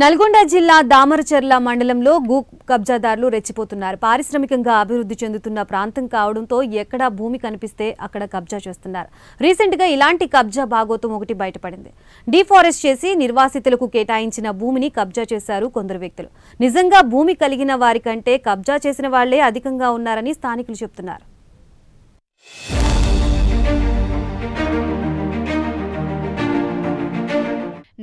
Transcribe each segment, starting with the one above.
నల్గొండ జిల్లా దామరచర్ల మండలంలో భూ కబ్జాదారులు రెచ్చిపోతున్నారు. పారిశ్రామికంగా అభివృద్ధి చెందుతున్న ప్రాంతం కావడంతో ఎక్కడ భూమి కనిపిస్తే అక్కడ కబ్జా చేస్తున్నారు. రీసెంట్గా ఇలాంటి కబ్జా భాగోతం ఒకటి బయటపడింది. డీఫారెస్ట్ చేసి నిర్వాసితులకు కేటాయించిన భూమిని కబ్జా చేశారు కొందరు వ్యక్తులు. నిజంగా భూమి కలిగిన వారికంటే కబ్జా చేసిన వాళ్ళే అధికంగా ఉన్నారని స్థానికులు చెబుతున్నారు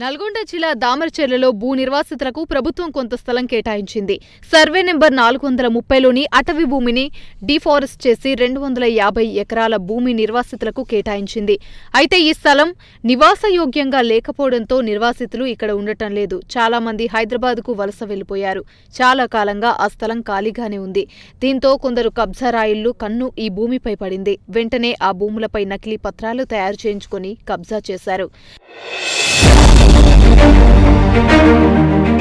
నల్గొండ జిల్లా దామరచెర్లలో భూ నిర్వాసితులకు ప్రభుత్వం కొంత స్థలం కేటాయించింది. సర్వే నెంబర్ నాలుగు వందల ముప్పైలోని అటవీ భూమిని డిఫారెస్ట్ చేసి రెండు వందల యాభై ఎకరాల భూమి నిర్వాసితులకు కేటాయించింది. అయితే ఈ స్థలం నివాసయోగ్యంగా లేకపోవడంతో నిర్వాసితులు ఇక్కడ ఉండటం లేదు. చాలా మంది హైదరాబాద్కు వలస వెళ్ళిపోయారు చాలా కాలంగా ఆ స్థలం ఖాళీగానే ఉంది. దీంతో కొందరు కబ్జా రాయిళ్ళు కన్ను ఈ భూమిపై పడింది. వెంటనే ఆ భూములపై నకిలీ పత్రాలు తయారు చేయించుకొని కబ్జా చేశారు. Thank you.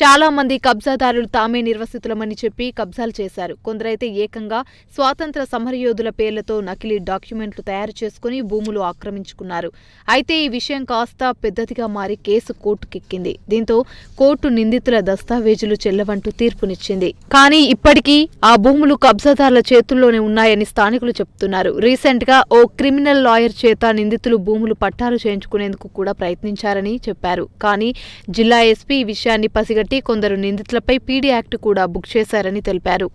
చాలా మంది కబ్జాదారులు తామే నిర్వసితులమని చెప్పి కబ్జాలు చేశారు. కొందరైతే ఏకంగా స్వాతంత్ర సమరయోధుల పేర్లతో నకిలీ డాక్యుమెంట్లు తయారు చేసుకుని భూములు ఆక్రమించుకున్నారు. అయితే ఈ విషయం కాస్త పెద్దదిగా మారి కేసు కోర్టుకెక్కింది. దీంతో కోర్టు నిందితుల దస్తావేజులు చెల్లవంటూ తీర్పునిచ్చింది. కానీ ఇప్పటికీ ఆ భూములు కబ్జాదారుల చేతుల్లోనే ఉన్నాయని స్థానికులు చెబుతున్నారు రీసెంట్గా ఓ క్రిమినల్ లాయర్ చేత నిందితులు భూములు పట్టాలు చేయించుకునేందుకు కూడా ప్రయత్నించారని చెప్పారు. కానీ జిల్లా ఎస్పీ ఈ విషయాన్ని పసిగట్టి కొందరు నిందితులపై పీడీ యాక్ట్ కూడా బుక్ చేశారని తెలిపారు.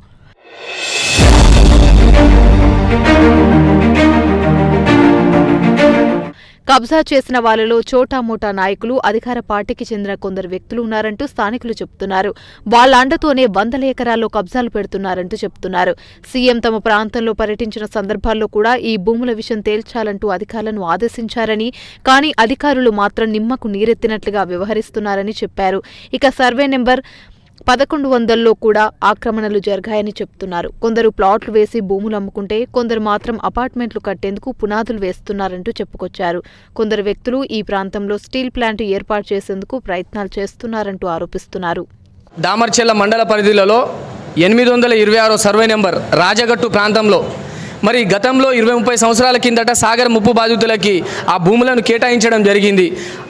కబ్జా చేసిన వాళ్ళలో చోటామోటా నాయకులు అధికార పార్టీకి చెందిన కొందరు వ్యక్తులు ఉన్నారంటూ స్థానికులు చెబుతున్నారు. వాళ్ళ అండతోనే వందల ఎకరాల్లో కబ్జాలు పెడుతున్నారంటూ చెబుతున్నారు. సీఎం తమ ప్రాంతంలో పర్యటించిన సందర్భాల్లో కూడా ఈ భూముల విషయం తేల్చాలంటూ అధికారులను ఆదేశించారని కానీ అధికారులు మాత్రం నిమ్మకు నీరెత్తినట్లుగా వ్యవహరిస్తున్నారని చెప్పారు. ఇక సర్వే నెంబర్ పదకొండు వందల్లో కూడా ఆక్రమణలు జరిగాయని చెప్తున్నారు. కొందరు ప్లాట్లు వేసి భూములు అమ్ముకుంటే కొందరు మాత్రం అపార్ట్మెంట్లు కట్టేందుకు పునాదులు వేస్తున్నారంటూ చెప్పుకొచ్చారు. కొందరు వ్యక్తులు ఈ ప్రాంతంలో స్టీల్ ప్లాంట్ ఏర్పాటు చేసేందుకు ప్రయత్నాలు చేస్తున్నారంటూ ఆరోపిస్తున్నారు. దామర్చెల్ల మండల పరిధిలలో ఎనిమిది వందల ఇరవై ఆరో సర్వే నెంబర్ రాజగట్టు ప్రాంతంలో మరి గతంలో ఇరవై ముప్పై సంవత్సరాల కిందట సాగర్ ముప్పు బాధితులకి ఆ భూములను కేటాయించడం జరిగింది.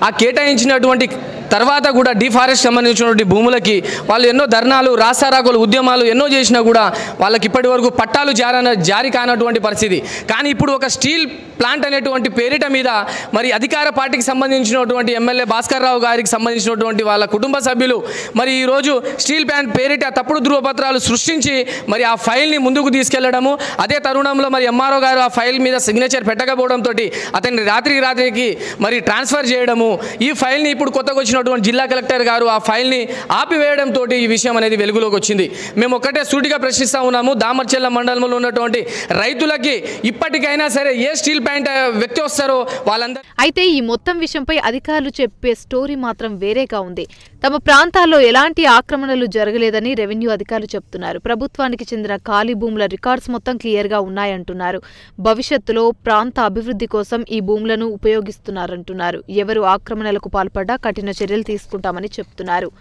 ఆ కేటాయించినటువంటి తర్వాత కూడా డిఫారెస్ట్ సంబంధించినటువంటి భూములకి వాళ్ళు ఎన్నో ధర్నాలు రాసారాకులు ఉద్యమాలు ఎన్నో చేసినా కూడా వాళ్ళకి ఇప్పటి వరకు పట్టాలు జారన జారీ కానటువంటి పరిస్థితి. కానీ ఇప్పుడు ఒక స్టీల్ ప్లాంట్ అనేటువంటి పేరిట మీద మరి అధికార పార్టీకి సంబంధించినటువంటి ఎమ్మెల్యే భాస్కర్ రావు గారికి సంబంధించినటువంటి వాళ్ళ కుటుంబ సభ్యులు మరి ఈరోజు స్టీల్ ప్లాంట్ పేరిట తప్పుడు ధృవపత్రాలు సృష్టించి మరి ఆ ఫైల్ని ముందుకు తీసుకెళ్ళడము. అదే తరుణంలో మరి ఎంఆర్ఓ గారు ఆ ఫైల్ మీద సిగ్నేచర్ పెట్టకపోవడంతో అతన్ని రాత్రికి రాత్రికి మరి ట్రాన్స్ఫర్ చేయడము. ఈ ఫైల్ని ఇప్పుడు కొత్తగా వచ్చినటువంటి జిల్లా కలెక్టర్ గారు ఆ ఫైల్ని ఆపివేయడంతో ఈ విషయం అనేది వెలుగులోకి వచ్చింది. మేము ఒక్కటే సూటిగా ప్రశ్నిస్తూ ఉన్నాము. దామర్చెల్ల మండలంలో ఉన్నటువంటి రైతులకి ఇప్పటికైనా సరే ఏ స్టీల్ ప్యాంట్ వ్యక్తి వస్తారో వాళ్ళందరూ అయితే ఈ మొత్తం విషయంపై అధికారులు చెప్పే స్టోరీ మాత్రం వేరేగా ఉంది. తమ ప్రాంతాల్లో ఎలాంటి ఆక్రమణలు జరగలేదని రెవెన్యూ అధికారులు చెప్తున్నారు. ప్రభుత్వానికి చెందిన ఖాళీ భూముల రికార్డ్స్ మొత్తం క్లియర్గా ఉన్నాయంటున్నారు. భవిష్యత్తులో ప్రాంత అభివృద్ధి కోసం ఈ భూములను ఉపయోగిస్తున్నారంటున్నారు. ఎవరు ఆక్రమణలకు పాల్పడ్డా కఠిన చర్యలు తీసుకుంటామని చెప్తున్నారు.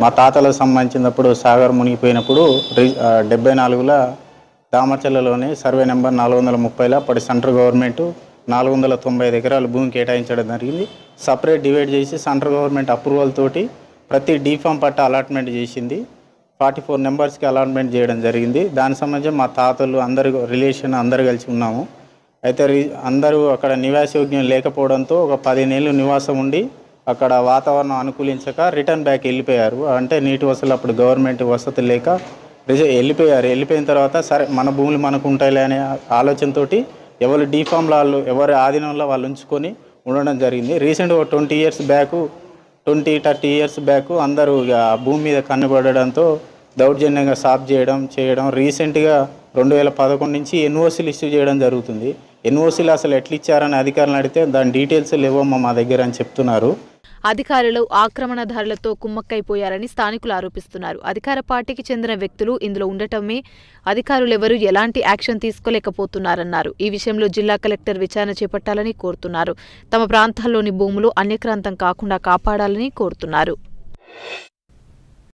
మా తాతలకు సంబంధించినప్పుడు సాగర్ మునిగిపోయినప్పుడు డెబ్బై నాలుగులో దామచల్లలోని సర్వే నెంబర్ నాలుగు వందల ముప్పైలో అప్పటి సెంట్రల్ గవర్నమెంట్ నాలుగు వందల తొంభై ఐదు ఎకరాలు భూమి కేటాయించడం జరిగింది. సపరేట్ డివైడ్ చేసి సెంట్రల్ గవర్నమెంట్ అప్రూవల్ తోటి ప్రతి డీఫామ్ పట్ట అలాట్మెంట్ చేసింది. ఫార్టీ ఫోర్ నెంబర్స్కి అలాట్మెంట్ చేయడం జరిగింది. దానికి సంబంధించి మా తాతలు అందరు రిలేషన్ అందరు కలిసి ఉన్నాము. అయితే రి- అందరూ అక్కడ నివాసయోగ్యం లేకపోవడంతో ఒక పదిహేనేళ్ళు నివాసం ఉండి అక్కడ వాతావరణం అనుకూలించక రిటర్న్ బ్యాక్ వెళ్ళిపోయారు. అంటే నీటి వసతులు అప్పుడు గవర్నమెంట్ వసతి లేక వెళ్ళిపోయారు. వెళ్ళిపోయిన తర్వాత సరే మన భూములు మనకు ఉంటాయిలే అనే ఆలోచనతోటి ఎవరు డీఫామ్లో వాళ్ళు ఎవరి ఆధీనంలో వాళ్ళు ఉంచుకొని ఉండడం జరిగింది. రీసెంట్గా ఒక twenty years back twenty thirty years back అందరూ ఇక ఆ భూమి మీద కన్నుపడడంతో దౌర్జన్యంగా సాఫ్ చేయడం చేయడం. రీసెంట్గా రెండు వేల పదకొండు నుంచి ఎన్ఓసీలు ఇష్యూ చేయడం జరుగుతుంది. ఎన్ఓసీలు అసలు ఎట్లా ఇచ్చారని అధికారులను అడిగితే దాని డీటెయిల్స్ లేవమ్మా మా దగ్గర అని చెప్తున్నారు. అధికారులు ఆక్రమణదారులతో కుమ్మక్కైపోయారని స్థానికులు ఆరోపిస్తున్నారు. అధికార పార్టీకి చెందిన వ్యక్తులు ఇందులో ఉండటమే అధికారులెవరూ ఎలాంటి యాక్షన్ తీసుకోలేకపోతున్నారన్నారు. ఈ విషయంలో జిల్లా కలెక్టర్ విచారణ చేపట్టాలని కోరుతున్నారు. తమ ప్రాంతాల్లోని భూములు అన్యక్రాంతం కాకుండా కాపాడాలని కోరుతున్నారు.